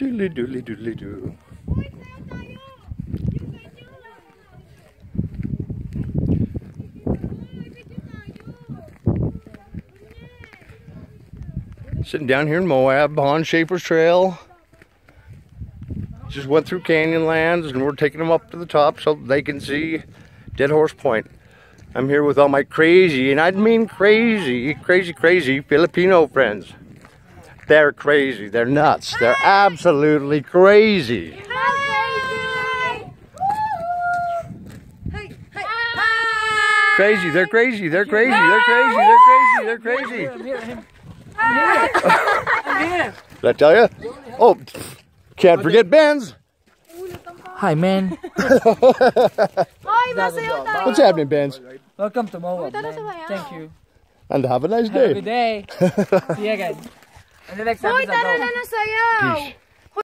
Doodly doodly doodly doo. Sitting down here in Moab on Shafer's Trail. Just went through Canyonlands and we're taking them up to the top so they can see Dead Horse Point. I'm here with all my crazy, and I mean crazy, crazy, crazy Filipino friends. They're crazy. They're nuts. They're absolutely crazy. Crazy. They're crazy. They're crazy. They're crazy. They're crazy. They're crazy. Did I tell you? Oh, can't forget Ben's. Hi, man. What's happening, Ben's? Welcome to Moab, man. Thank you. And have a nice Have a day. good day. See you again. Ano nagsabi Hoy, sa tara na ng sayaw! Peace.